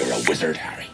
You're a wizard, Harry.